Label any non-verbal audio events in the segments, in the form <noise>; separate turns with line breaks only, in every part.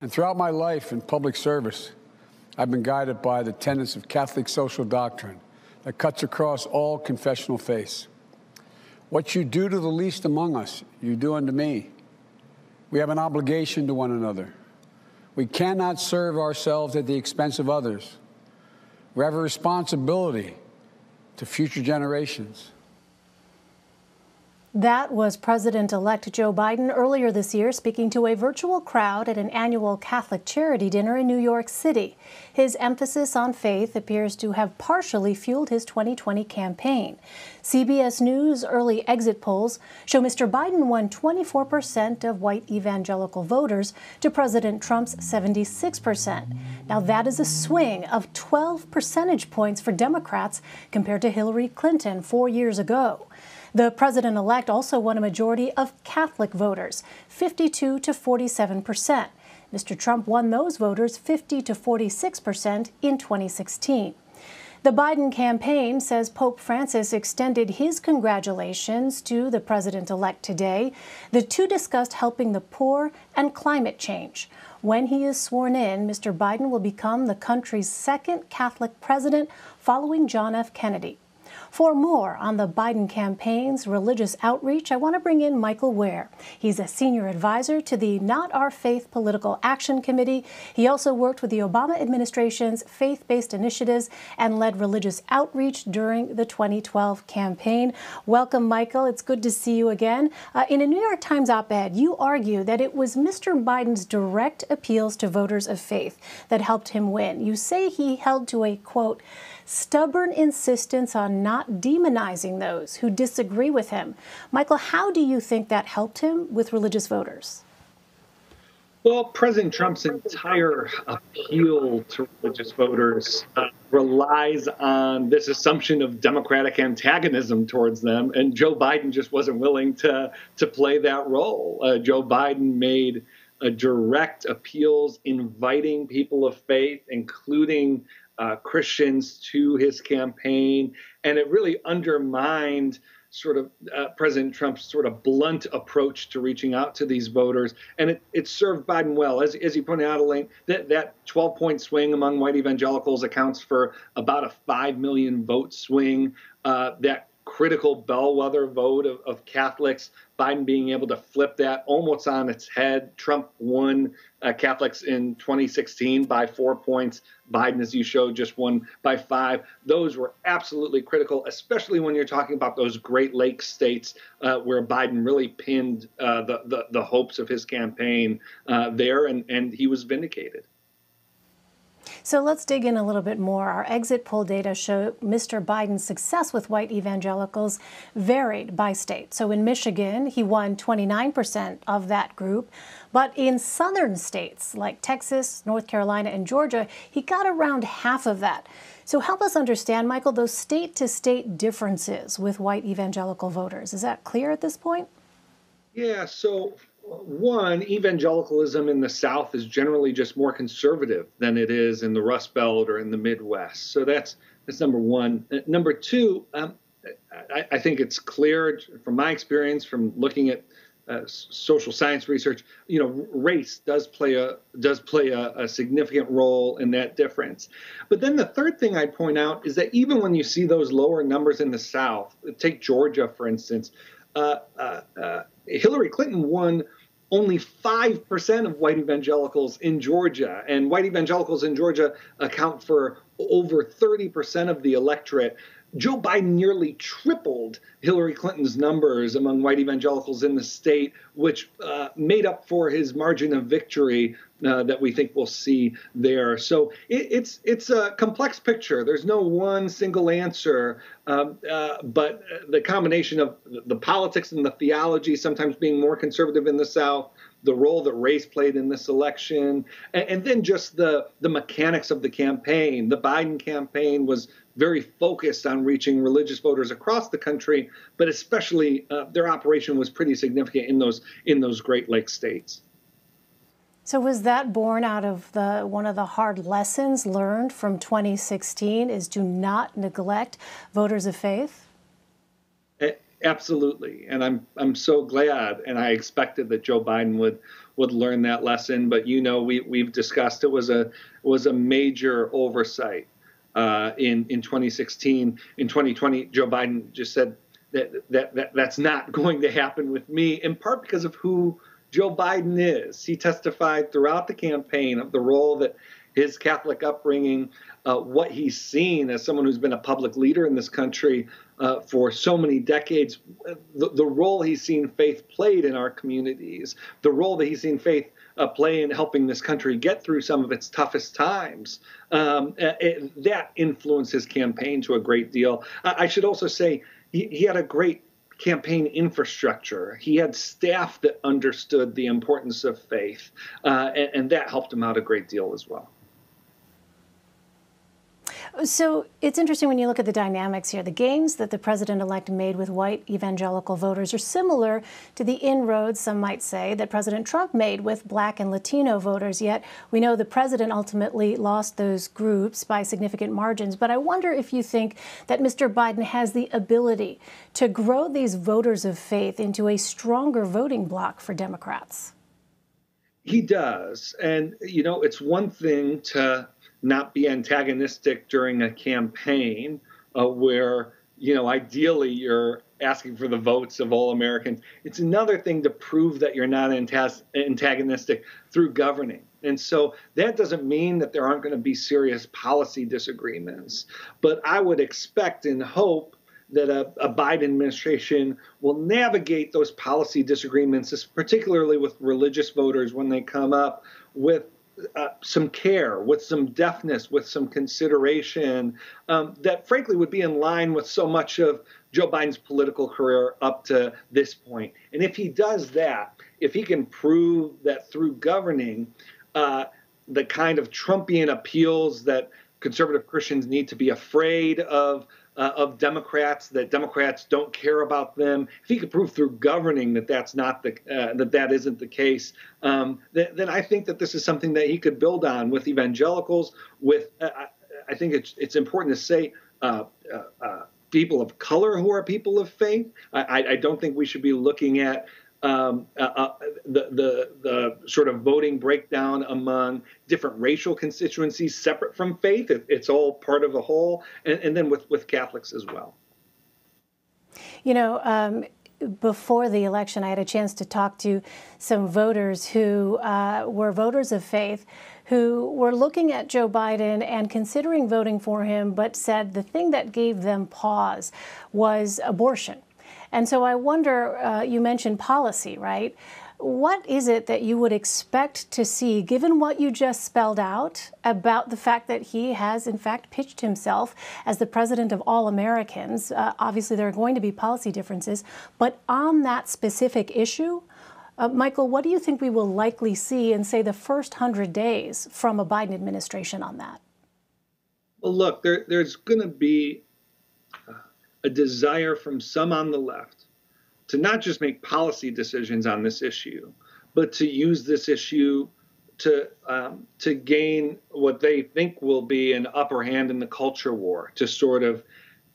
And throughout my life in public service, I've been guided by the tenets of Catholic social doctrine that cuts across all confessional faiths. What you do to the least among us, you do unto me. We have an obligation to one another. We cannot serve ourselves at the expense of others. We have a responsibility to future generations.
That was President elect Joe Biden earlier this year speaking to a virtual crowd at an annual Catholic charity dinner in New York City. His emphasis on faith appears to have partially fueled his 2020 campaign. CBS News early exit polls show Mr. Biden won 24% of white evangelical voters to President Trump's 76%. Now, that is a swing of 12 percentage points for Democrats compared to Hillary Clinton four years ago. The president elect also won a majority of Catholic voters, 52 to 47 percent. Mr. Trump won those voters 50 to 46 percent in 2016. The Biden campaign says Pope Francis extended his congratulations to the president elect today. The two discussed helping the poor and climate change. When he is sworn in, Mr. Biden will become the country's second Catholic president following John F. Kennedy. For more on the Biden campaign's religious outreach, I want to bring in Michael Wear. He's a senior advisor to the Not Our Faith Political Action Committee. He also worked with the Obama administration's faith based initiatives and led religious outreach during the 2012 campaign. Welcome, Michael. It's good to see you again. Uh, in a New York Times op ed, you argue that it was Mr. Biden's direct appeals to voters of faith that helped him win. You say he held to a quote, stubborn insistence on not demonizing those who disagree with him. Michael, how do you think that helped him with religious voters?
Well, President Trump's entire appeal to religious voters uh, relies on this assumption of democratic antagonism towards them, and Joe Biden just wasn't willing to to play that role. Uh, Joe Biden made uh, direct appeals, inviting people of faith, including uh, Christians to his campaign, and it really undermined sort of uh, President Trump's sort of blunt approach to reaching out to these voters, and it, it served Biden well. As, as you pointed out, Elaine, that, that 12 point swing among white evangelicals accounts for about a 5 million vote swing. Uh, that critical bellwether vote of, of, Catholics, Biden being able to flip that almost on its head. Trump won uh, Catholics in 2016 by four points. Biden, as you showed, just won by five. Those were absolutely critical, especially when you're talking about those Great Lakes states uh, where Biden really pinned uh, the, the, the hopes of his campaign uh, there, and, and he was vindicated.
So let's dig in a little bit more. Our exit poll data show Mr. Biden's success with white evangelicals varied by state. So in Michigan, he won 29% of that group. But in southern states like Texas, North Carolina, and Georgia, he got around half of that. So help us understand, Michael, those state to state differences with white evangelical voters. Is that clear at this point?
Yeah, so one, evangelicalism in the South is generally just more conservative than it is in the Rust Belt or in the Midwest. So that's that's number one. Uh, number two, um, I, I, think it's clear from my experience from looking at uh, social science research, you know, race does play a does play a, a, significant role in that difference. But then the third thing I'd point out is that even when you see those lower numbers in the South, take Georgia for instance, Uh, uh, uh, Hillary Clinton won only 5% of white evangelicals in Georgia. And white evangelicals in Georgia account for over 30% of the electorate. Joe Biden nearly tripled Hillary Clinton's numbers among white evangelicals in the state, which uh, made up for his margin of victory uh, that we think we'll see there. So it, it's it's a complex picture. There's no one single answer, um, uh, but the combination of the politics and the theology, sometimes being more conservative in the South, the role that race played in this election, and, and, then just the the mechanics of the campaign. The Biden campaign was very focused on reaching religious voters across the country, but especially uh, their operation was pretty significant in those in those Great Lakes states.
So was that born out of the one of the hard lessons learned from 2016 is do not neglect voters of faith?
absolutely, and I'm I'm so glad, and I expected that Joe Biden would would learn that lesson. But you know, we we've discussed it was a was a major oversight uh, in in 2016. In 2020, Joe Biden just said that, that that that's not <laughs> going to happen with me, in part because of who Joe Biden is. He testified throughout the campaign of the role that his Catholic upbringing, uh, what he's seen as someone who's been a public leader in this country uh, for so many decades, the, the, role he's seen faith played in our communities, the role that he's seen faith uh, play in helping this country get through some of its toughest times, um, it, that influenced his campaign to a great deal. I, I should also say he, he had a great campaign infrastructure. He had staff that understood the importance of faith, uh, and, and, that helped him out a great deal as well.
So it's interesting when you look at the dynamics here. The gains that the president elect made with white evangelical voters are similar to the inroads, some might say, that President Trump made with black and Latino voters. Yet we know the president ultimately lost those groups by significant margins. But I wonder if you think that Mr. Biden has the ability to grow these voters of faith into a stronger voting bloc for Democrats.
He does. And, you know, it's one thing to not be antagonistic during a campaign uh, where you know ideally you're asking for the votes of all Americans. It's another thing to prove that you're not antagonistic through governing. And so that doesn't mean that there aren't going to be serious policy disagreements. But I would expect and hope that a, a, Biden administration will navigate those policy disagreements, particularly with religious voters when they come up, with uh, some care, with some deftness, with some consideration um, that, frankly, would be in line with so much of Joe Biden's political career up to this point. And if he does that, if he can prove that through governing, uh, the kind of Trumpian appeals that conservative Christians need to be afraid of uh, of Democrats that Democrats don't care about them. If he could prove through governing that that's not the uh, that that isn't the case, um, th- then I think that this is something that he could build on with evangelicals. With uh, I think it's it's important to say. Uh, uh, uh, people of color who are people of faith. I, I, don't think we should be looking at um, uh, uh, the, the, the sort of voting breakdown among different racial constituencies separate from faith. It, it's all part of the whole, and, and, then with, with Catholics as well.
You know, um, before the election, I had a chance to talk to some voters who uh, were voters of faith who were looking at Joe Biden and considering voting for him, but said the thing that gave them pause was abortion and so I wonder, uh, you mentioned policy, right? What is it that you would expect to see, given what you just spelled out about the fact that he has, in fact, pitched himself as the president of all Americans? Uh, obviously, there are going to be policy differences, but on that specific issue, uh, Michael, what do you think we will likely see in, say, the first 100 days from a Biden administration on that?
Well, look, there, there's going to be a desire from some on the left to not just make policy decisions on this issue, but to use this issue to um, to gain what they think will be an upper hand in the culture war, to sort of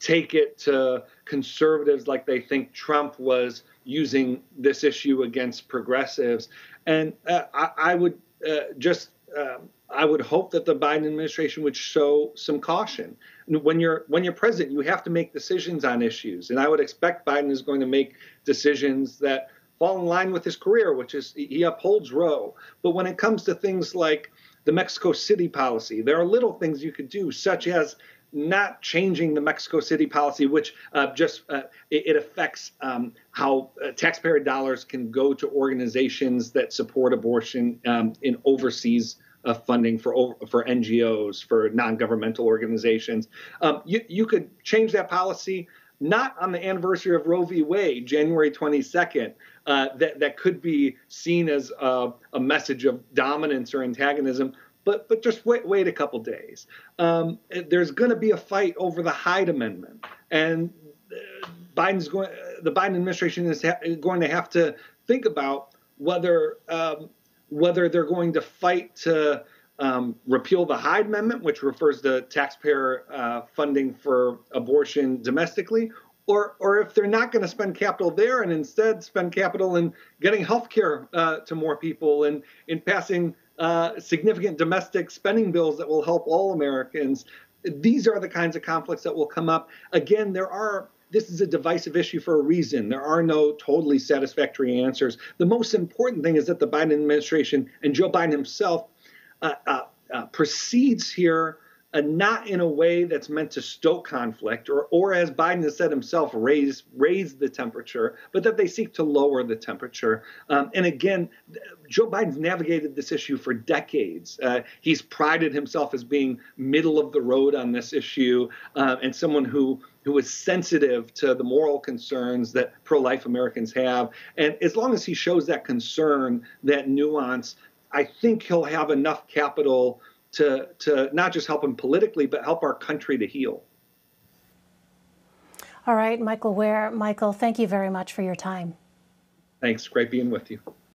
take it to conservatives like they think Trump was using this issue against progressives. And uh, I, I, would uh, just um, I would hope that the Biden administration would show some caution. When you're when you're president, you have to make decisions on issues, and I would expect Biden is going to make decisions that fall in line with his career, which is he upholds Roe. But when it comes to things like the Mexico City policy, there are little things you could do, such as not changing the Mexico City policy, which uh, just uh, it, it, affects um, how uh, taxpayer dollars can go to organizations that support abortion um, in overseas of funding for for NGOs, for non-governmental organizations. Um, you, you could change that policy not on the anniversary of Roe v. Wade, January 22nd. Uh, that that could be seen as a, a, message of dominance or antagonism. But but just wait wait a couple days. Um, there's going to be a fight over the Hyde Amendment, and uh, Biden's going. The Biden administration is ha- going to have to think about whether um, whether they're going to fight to um, repeal the Hyde Amendment, which refers to taxpayer uh, funding for abortion domestically, or or if they're not going to spend capital there and instead spend capital in getting health care uh, to more people and in passing uh, significant domestic spending bills that will help all Americans. These are the kinds of conflicts that will come up. Again, there are this is a divisive issue for a reason. There are no totally satisfactory answers. The most important thing is that the Biden administration and Joe Biden himself uh, uh, uh proceeds here uh, not in a way that's meant to stoke conflict or, or as Biden has said himself, raise raise the temperature, but that they seek to lower the temperature. Um, and again, Joe Biden's navigated this issue for decades. Uh, he's prided himself as being middle of the road on this issue uh, and someone who who is sensitive to the moral concerns that pro-life Americans have. And as long as he shows that concern, that nuance, I think he'll have enough capital to, to not just help him politically, but help our country to heal.
All right, Michael Wear. Michael, thank you very much for your time.
Thanks. Great being with you.